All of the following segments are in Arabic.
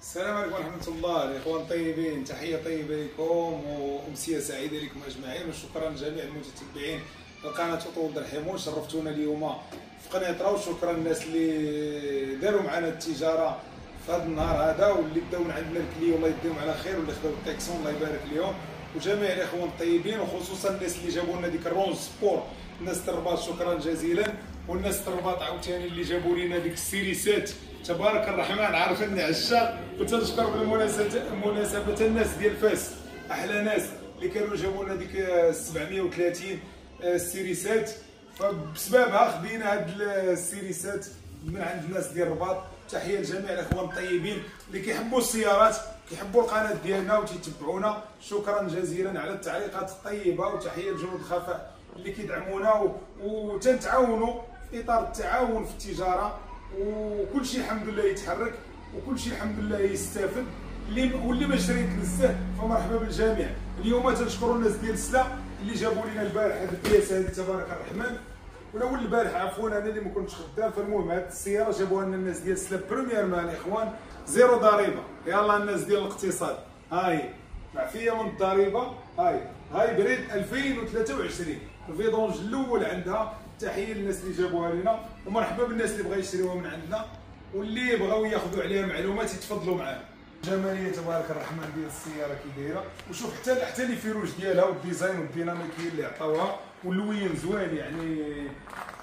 السلام عليكم ورحمة الله. الإخوان طيبين تحية طيبة لكم وأمسية سعيدة لكم أجمعين. وشكرا لجميع المتتبعين القناة طول الرحيم شرفتونا اليوم في قناة وشكرا للناس اللي داروا معنا التجارة في هذا النهار هذا واللي بداو من عندنا الكلي والله يديهم على خير واللي خداو التاكسون. الله يبارك لهم. وجميع الإخوان الطيبين وخصوصا الناس اللي جابوا لنا ديك الرونج سبور. الناس الرباط شكرا جزيلا. والناس الرباط عاوتاني اللي جابوا لنا ديك السيريسات. تبارك الرحمن عارف إني عشاق وتنشكر بالمناسبه مناسبة الناس ديال فاس. أحلى ناس اللي كانوا جابوا لنا ديك 730 السيريسات. فبسببها خدينا هاد السيريسات من عند الناس ديال الرباط. تحية لجميع الأخوان الطيبين اللي كيحبوا السيارات كيحبوا القناة ديالنا وتيتبعونا. شكرا جزيلا على التعليقات الطيبة وتحية لجنود الخفاء اللي كيدعمونا وتنتعاونوا في إطار التعاون في التجارة. وكل شيء الحمد لله يتحرك وكل شيء الحمد لله يستافد. اللي واللي ما شريت لسه فمرحبا بالجميع. اليوم تنشكروا الناس ديال السلا اللي جابوا لنا البارح هذه ال pièce هذه تبارك الرحمن. ولا البارح عفوا أنا اللي ما كنتش خدام. فالمهم هذه السيارة جابوها لنا الناس ديال السلا première main الاخوان zéro ضريبه يلا الناس ديال الاقتصاد. هاي. معفيه من الضريبة. هاي. hybride 2023 ال vidange الأول عندها تحيه للناس اللي جابوها لنا ومرحبا بالناس اللي بغاو يشريوها من عندنا واللي بغاو ياخذوا عليها معلومات يتفضلوا معانا جمالية تبارك الرحمن ديال السيارة كي دايرة. وشوف حتى حتى les feux rouges ديالها وال design والديناميكيه اللي عطاوها واللون زوين يعني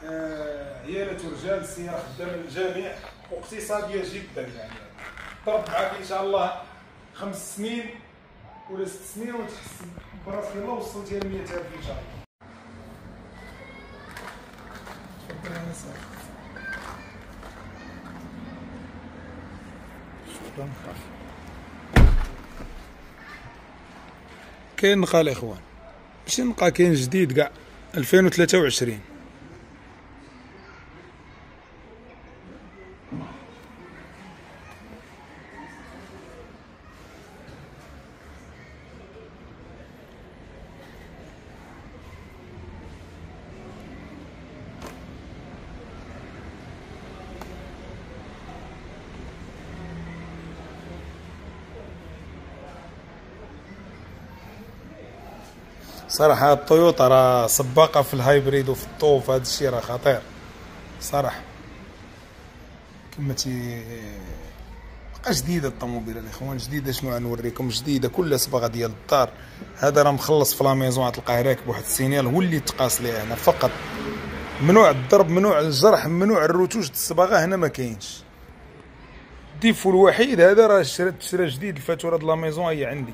آه عيالات ورجال السيارة خدامة للجميع واقتصادية جدا يعني. ضرب معاك إن شاء الله خمس سنين ولا ست سنين وتحس براسك الله وصلتي ل 100000 إن شاء الله. كاين نقا الاخوان ماشي نقا كاين جديد كاع 2023 صراحة الطويوتا راه سباقة في ال hybride وفي الطوف هذا الشيء راه خطير. صراحة. كما تي بقى جديدة الطوموبيل الاخوان جديدة شنو غنوريكم جديدة كلها صباغة ديال الدار. هذا راه مخلص في la maison غتلقاه راكب واحد ال signal هو اللي تقاس ليه هنا. فقط ممنوع الضرب ممنوع الجرح ممنوع الرتوش الصباغة هنا ما كاينش. ال défaut الوحيد هذا راه شرا جديد الفاتورة د la maison هي عندي.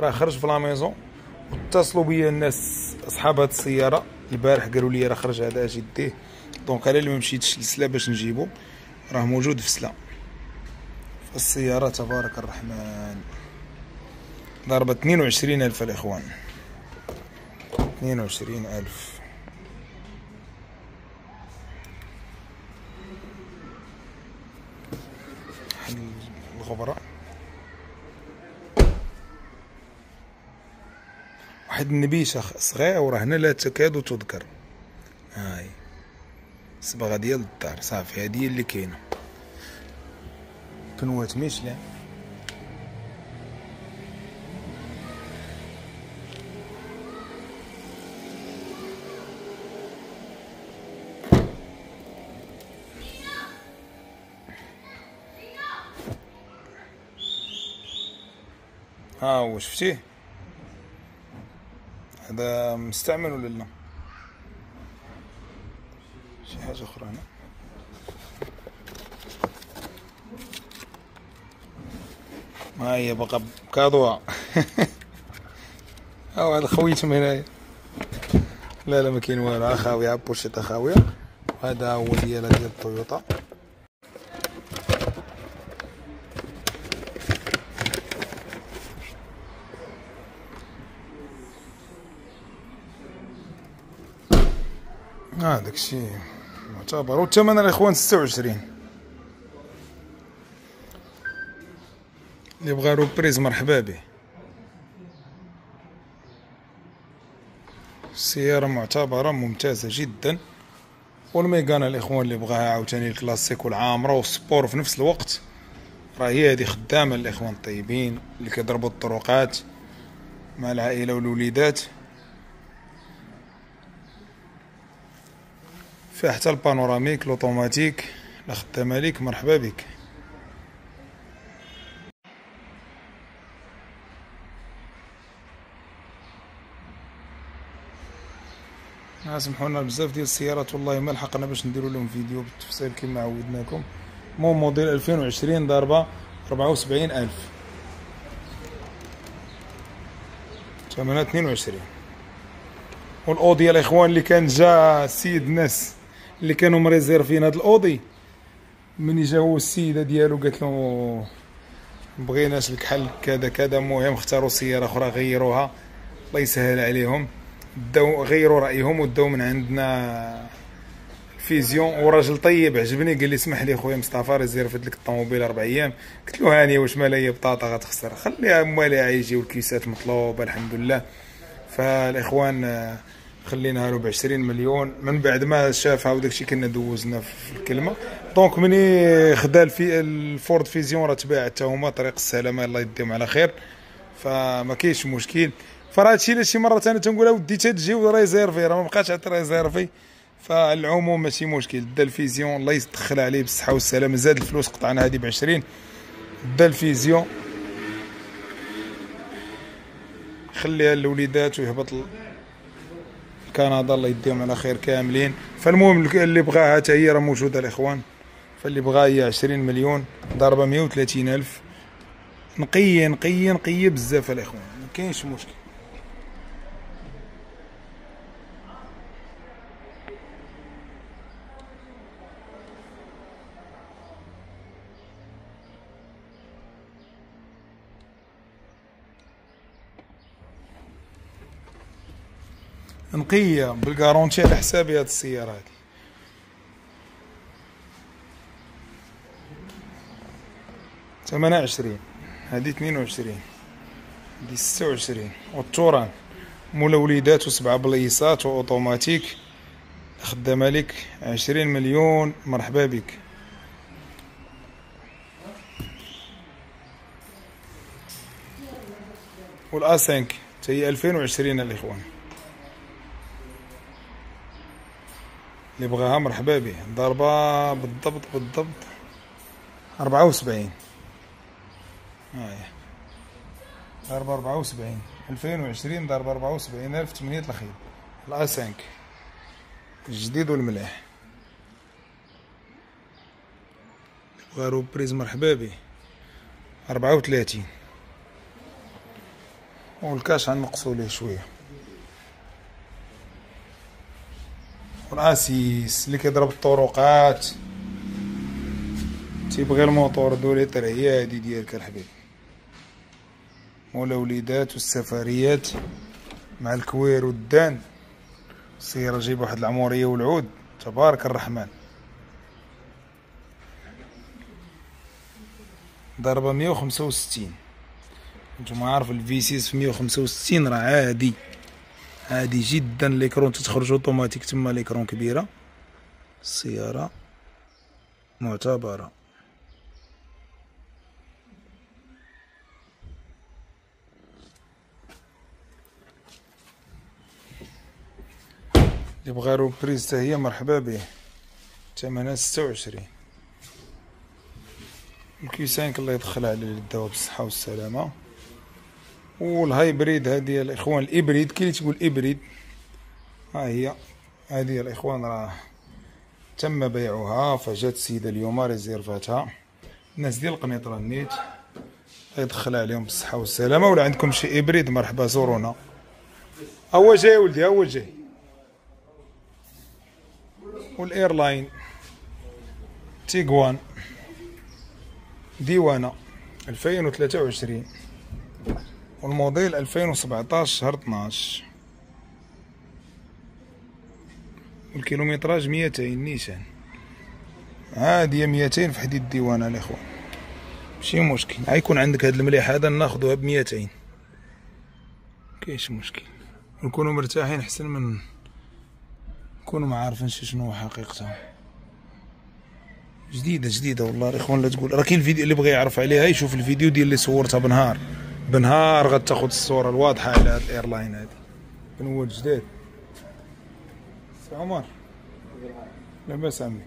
راه خرج في la maison واتصلوا بيا الناس أصحاب هاد السيارة. البارح قالوا لي راه خرج هذا أجي ديه donc أنا اللي ما مشيتش لسلا باش نجيبو. راه موجود في سلا فالسيارة تبارك الرحمن. ضربة اثنين وعشرين ألف الإخوان. اثنين وعشرين ألف. الغبرة واحد النبيشة صغيرة وراه هنا لا تكاد تذكر. هاي. الصبغة ديال الدار صافي هادي اللي كاينة. كنوات ميشلان ها هو شفتيه؟ هذا مستعمل ولا لا شي حاجة أخرى هنا؟ ما هي بقى كاضوة أو هذا خويتهم هنايا. لا لا ما كاين والو. خاويه بوشيطه خاويه وهذا هو ديال ديال الطويوطا آه داكشي. معتبر. والثمن الاخوان ستة وعشرين. اللي بغا reprise مرحبا به سيارة معتبرة ممتازة جدا. وال Mégane الإخوان اللي بغاها عاوتاني الكلاسيك والعامرة وال sport في نفس الوقت. راه هي هذه خدامة الإخوان الطيبين اللي كيضربوا الطرقات مع العائلة والوليدات. فيها حتى البانوراميك لوطوماتيك لا خدامه ليك مرحبا بك. سمحونا بزاف ديال السيارات والله ما لحقنا باش نديرو لهم فيديو بالتفصيل كما عودناكم. مو موديل 2020 ضاربه 74000 ثمنها 22 والاودي الإخوان اللي كان جا السيد الناس اللي كانوا مريزيرفين هاد الاودي من جا هو السيدة ديالو قالت له بغيناش الكحل كذا كذا المهم اختاروا سيارة أخرى غيروها. الله يسهل عليهم. داو غيروا رأيهم وداو من عندنا Fusion وراجل طيب عجبني قال لي اسمح لي خويا مصطفى ريزيرفت لك الطوموبيل أربع أيام. قلت له هانيه واش مالها هي بطاطا غتخسر؟ خليها مواليها يجيو الكيسات مطلوبة الحمد لله. فالإخوان خليناها له ب 20 مليون. من بعد ما شافها وداك الشيء كنا دوزنا في الكلمة. donc مني خدا الفي ال Ford Fusion راه تباعت حتى هما طريق السلامة الله يديهم على خير. فما كاينش مشكل. فراه هادشي اللي شي مرات أنا تنقولها ودي تجي و réservé راه ما بقاش réservé فالعموم ماشي مشكل. دا ال Fusion الله يدخل عليه بالصحة والسلامة. زاد الفلوس قطعنا هذه ب 20 دا الفيزيون خليها للوليدات ويهبط كندا الله يديهم على خير كاملين. فالمهم اللي بغاها حتى هي راه موجودة الإخوان. فاللي بغاها هي 20 مليون ضربه 130 ألف. نقية نقية نقية بزاف الإخوان. ما كاينش مشكل. نقية بالكارونتي على حسابي هاد السيارة هادي ثمنها عشرين هادي اثنين وعشرين. هادي ستة وعشرين. والتوران. مولا وليدات وسبعة بليصات وأوتوماتيك. خدامة لك عشرين مليون. مرحبا بك. والأ 5 هي ألفين وعشرين الإخوان. اللي بغاها مرحبا به ضربة بالضبط بالضبط. أربعة وسبعين. هاي ضربة أربعة وسبعين. ألفين وعشرين ضربة أربعة وسبعين ألف تمنية الخيل الأ سانك الجديد والملاح غارو بريز مرحبا به أربعة وثلاثين. والكاش غنقصو ليه شوية. والاسيس اللي كيضرب الطرقات. تيبغي ال moteur deux litres هي هادي ديالك الحبيب. مولا وليدات والسفريات مع ال cuir والدان. السيارة جايب واحد العمورية والعود. تبارك الرحمن. ضربة مية وخمسة وستين. نتوما عارف الفيسيس في مية وخمسة وستين راه عادي. عادي جدا. l'écran تتخرج أوتوماتيك. تما l'écran كبيرة. السياره معتبرة. اللي بغا reprise هي مرحبا به. ثمنها ستة وعشرين. ال Q5 الله يدخل عليه الدواء بالصحة والسلامة. وال hybride هذه الإخوان ال hybride كي تقول hybride. ها هي هذه الإخوان راه تم بيعها فجات السيدة اليوم ريزيرفاتها الناس ديال القنيطرة النيت يدخل عليهم بالصحة والسلامة. ولا عندكم شي hybride؟ مرحبا زورونا. هو جاي ولدي هو جاي. وال R-Line Tiguan ديوانة 2023 والموديل 2017 شهر 12 وال kilométrage 200 نيشان عادية 200 في حديد الديوان الاخوان ماشي مشكل. غيكون عندك هاد المليح هذا ناخذوها ب 200 كاينش مشكل. نكونوا مرتاحين أحسن من نكونوا ما عارفينش شنو حقيقتها جديدة جديدة والله. الاخوان لا تقول. راه كاين الفيديو اللي بغى يعرف عليها يشوف الفيديو ديال اللي صورتها بنهار. بنهار غتاخذ الصورة الواضحة على هاد ال R-Line هادي. pneus جداد سي عمر. لاباس عمي.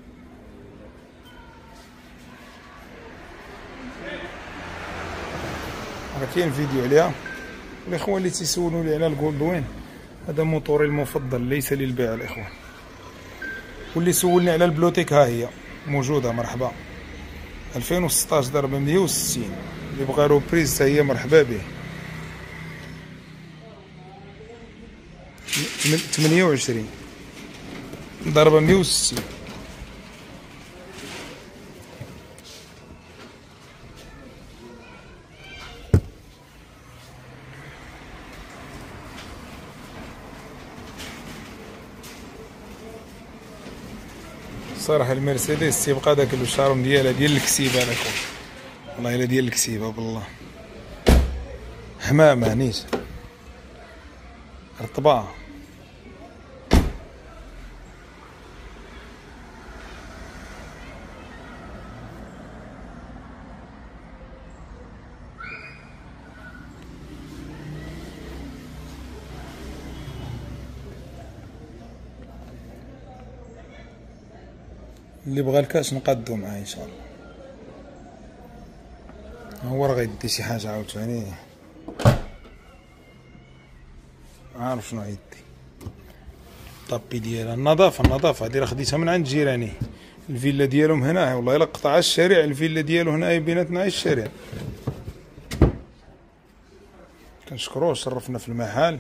راه كاين فيديو عليها. الاخوان اللي تيسولوني على ال Gold Wing هذا موتوري المفضل ليس للبيع الاخوان واللي سولني على ال BlueTEC ها هي. موجودة مرحبا. 2016 ضربه 160 اللي بغى reprise هي مرحبا به. 28 ضربه 160 صراحة المرسيدس تيبقى داك الشارم ديالها ديال الكسيبة أنا والله الا ديال الكسيبة بالله حمامة نيت رطبة. اللي بغى الكأس نقادو معاه إن شاء الله. هو راه غيدي شي حاجة عاوتاني؟ عارف شنو غيدي. طابي ديالها. النظافة النظافة. هادي راه خديتها من عند جيراني. الفيلا ديالهم هنا. والله إلا قطع الشارع الفيلا ديالو هنا بيناتنا الشارع. كنشكروه شرفنا في المحل.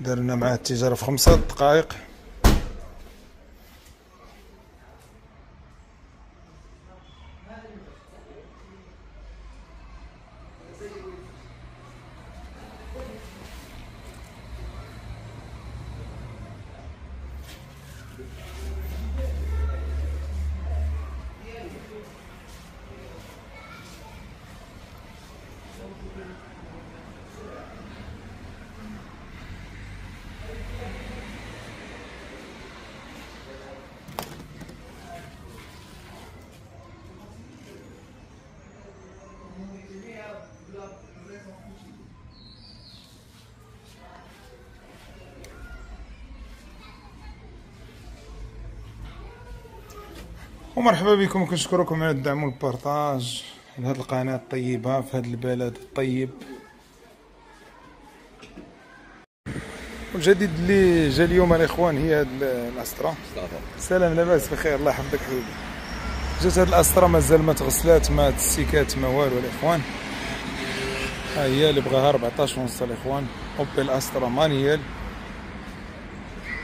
دارنا معاه التجارة في خمسة دقائق. ومرحبا بكم وكنشكركم على الدعم وال partage لهاد القناة الطيبة في هاد البلد الطيب. والجديد اللي جا اليوم الاخوان هي هاد ال Astra سلام لاباس بخير الله يحفظك حبيبي. جات هاد ال Astra مازال ما تغسلات ما تسيكات ما والو الإخوان. ها هي اللي بغاها 14 ونص الإخوان. Opel Astra manuelle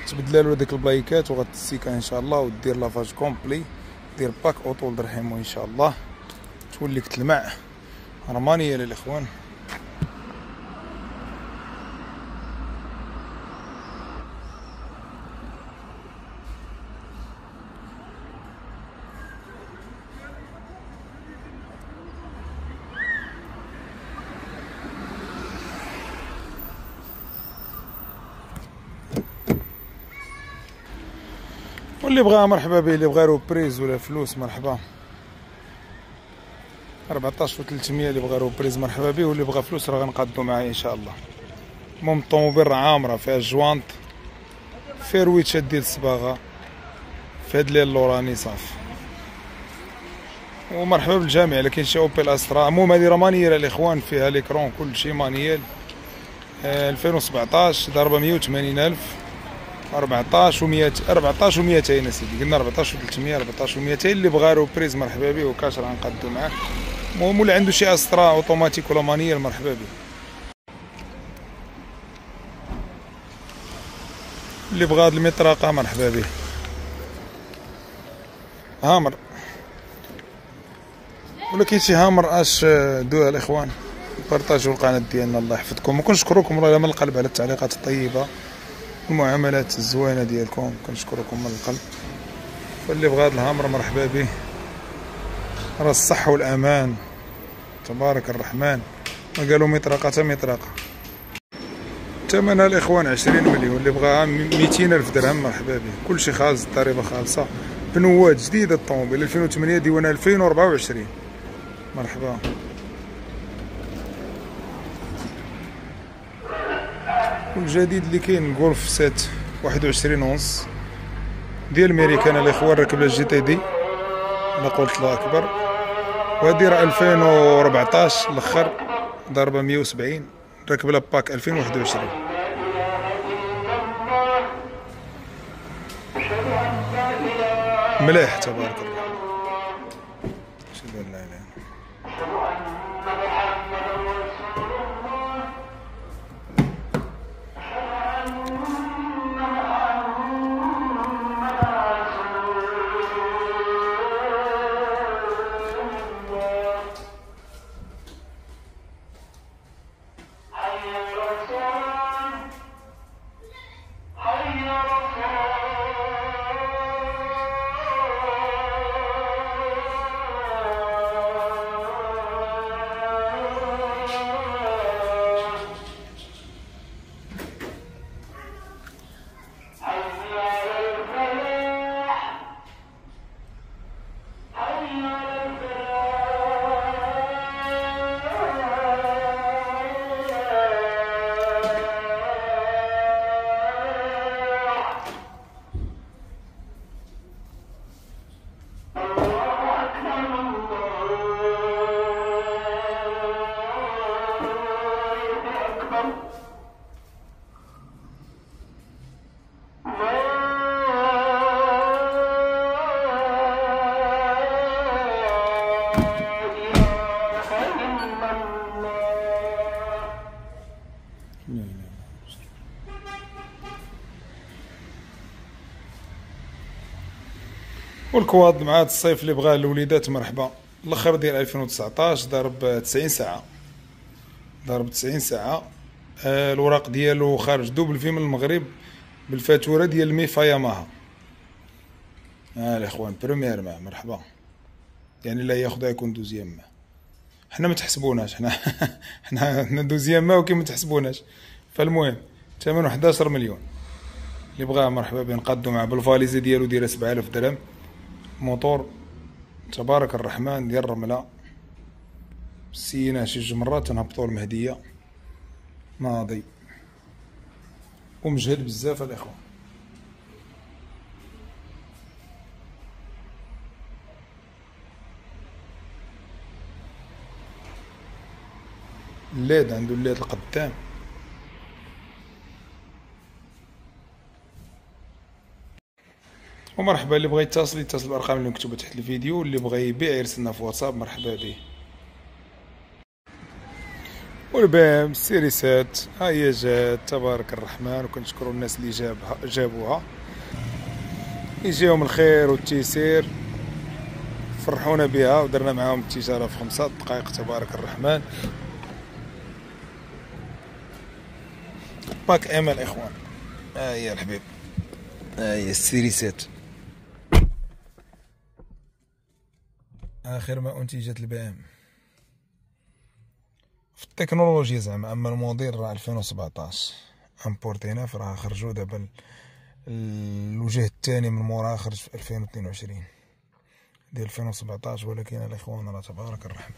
تبدل له ديك البلايكات وغتسيكا إن شاء الله ودير لافاج كومبلي. دير باك أوطول درهم ان شاء الله. توليك تلمع رمانيه للإخوان. واللي بغاها مرحبا به اللي بغا reprise ولا فلوس مرحبا. 14 و 300 اللي بغا reprise مرحبا به واللي بغا فلوس راه غنقادو معاه إن شاء الله. المهم الطوموبيل راه عامره فيها الجوانط فيها روتوشات ديال الصباغة في هاد l'aile اللوراني صافي ومرحبا بالجميع إلا كاين شي Opel Astra. المهم هادي راه manuelle الإخوان فيها l'écran كلشي manuelle 2017 ضربة 180 ألف. 14 و100 14 و200 أسيدي. قلنا 14 و300 14 و200 اللي بغا reprise مرحبا به وكاش راه نقدو معاه المهم اللي عنده شي Astra automatique ولا manuelle مرحبا به اللي بغا هاد المطرقة مرحبا به Hummer. ولا كاين شي Hummer أش دوها الإخوان؟ بارطاجيو القناة ديالنا الله يحفظكم. وكنشكركم والله من القلب على التعليقات الطيبة. المعاملات الزوينة ديالكم كنشكركم من القلب. فاللي بغى هذا الهامر مرحبا به. راه الصحة والأمان. تبارك الرحمن. ما قالوا مطرقة مطرقة ثمنها الإخوان عشرين مليون. اللي بغاها ميتين ألف درهم مرحبا به. كلشي خالص الضريبة خالصة. بنوات جديدة الطوموبيل 2008 ديوان 2024 مرحبا. والجديد اللي كاين ال Golf sept 21 ونص ديال ميريكان الاخوان ركب ال GTD. أنا قلت الله أكبر. وهادي راه 2014 الأخر ضربه 170 ركب لها pack 2021 مليح تبارك الله. والكواد مع هاد الصيف اللي بغاه الوليدات مرحبا. الأخر ديال 2019 ضرب 90 ساعة. ضرب 90 ساعة. آه الوراق ديالو خارج دوبل في من المغرب بالفاتورة ديال ميفا ياماها. ها الإخوان بريمير مع مرحبا. يعني لا ياخذها يكون دوزيام حنا ما تحسبوناش حنا حنا حنا دوزيام ما وكي ما تحسبوناش. فالمهم ثمنه 11 مليون. اللي بغاه مرحبا به نقادو معاه بالفاليزي ديالو دايره 7000 درهم. موتور. تبارك الرحمن ديال الرمله سيناه شي مرات تنهبطو المهدية. ناضي ومجهد بزاف الاخوان ال LED عنده ال LED القدام. ومرحبا اللي بغى يتصل يتصل بالارقام اللي مكتوبة تحت الفيديو واللي بغى يبيع يرسلنا في واتساب مرحبا به والبام سيريسات ها هي جات تبارك الرحمن وكنشكروا الناس اللي جابها جابوها. يجيهم الخير والتيسير فرحونا بها ودرنا معاهم التجارة في خمسة دقائق تبارك الرحمن. pack M اخوان ها هي الحبيب. ها هي ال série sept آخر ما أنتجت ال BM في التكنولوجيا زعما أما الموديل راه 2017 امبورتينا راه خرجوا دابا ال- الوجه الثاني من موراه خرج في 2022 ديال 2017 ولكن الإخوان راه تبارك الرحمن.